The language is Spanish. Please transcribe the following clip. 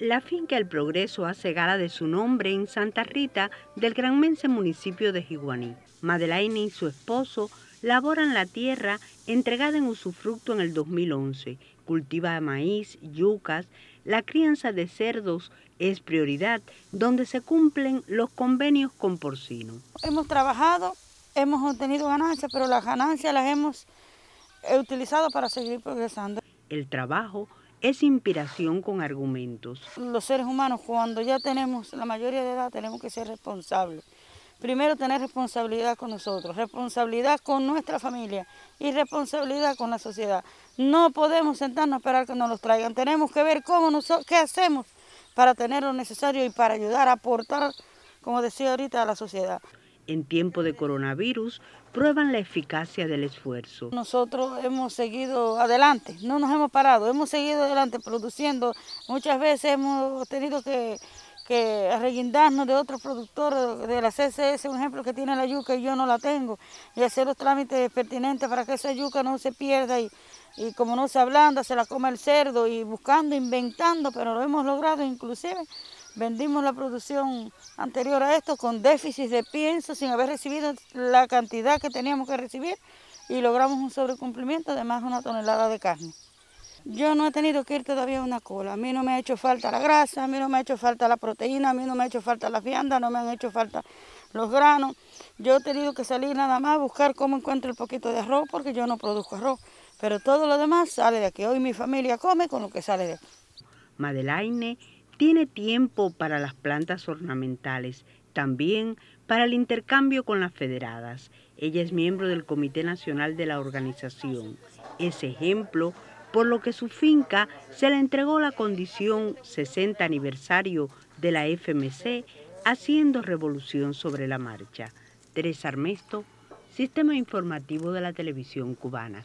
La finca El Progreso hace gala de su nombre en Santa Rita del granmense municipio de Jiguaní. Madelaine y su esposo laboran la tierra entregada en usufructo en el 2011. Cultiva maíz, yucas, la crianza de cerdos es prioridad, donde se cumplen los convenios con porcino. Hemos trabajado, hemos obtenido ganancias, pero las ganancias las hemos utilizado para seguir progresando. El trabajo es inspiración con argumentos. Los seres humanos cuando ya tenemos la mayoría de edad tenemos que ser responsables. Primero tener responsabilidad con nosotros, responsabilidad con nuestra familia y responsabilidad con la sociedad. No podemos sentarnos a esperar que nos los traigan. Tenemos que ver cómo nosotros, qué hacemos para tener lo necesario y para ayudar a aportar, como decía ahorita, a la sociedad en tiempo de coronavirus prueban la eficacia del esfuerzo. Nosotros hemos seguido adelante, no nos hemos parado, hemos seguido adelante produciendo. Muchas veces hemos tenido que, que de otros productores de la CCS, un ejemplo que tiene la yuca y yo no la tengo, y hacer los trámites pertinentes para que esa yuca no se pierda y, y como no se ablanda, se la come el cerdo y buscando, inventando, pero lo hemos logrado inclusive Vendimos la producción anterior a esto con déficit de pienso, sin haber recibido la cantidad que teníamos que recibir y logramos un sobrecumplimiento de más de una tonelada de carne. Yo no he tenido que ir todavía a una cola, a mí no me ha hecho falta la grasa, a mí no me ha hecho falta la proteína, a mí no me ha hecho falta la vianda, no me han hecho falta los granos. Yo he tenido que salir nada más a buscar cómo encuentro el poquito de arroz porque yo no produzco arroz, pero todo lo demás sale de aquí. Hoy mi familia come con lo que sale de aquí. Madelaine tiene tiempo para las plantas ornamentales, también para el intercambio con las federadas. Ella es miembro del Comité Nacional de la organización. Es ejemplo por lo que su finca se le entregó la condición 60 aniversario de la FMC, haciendo revolución sobre la marcha. Teresa Armesto, Sistema Informativo de la Televisión Cubana.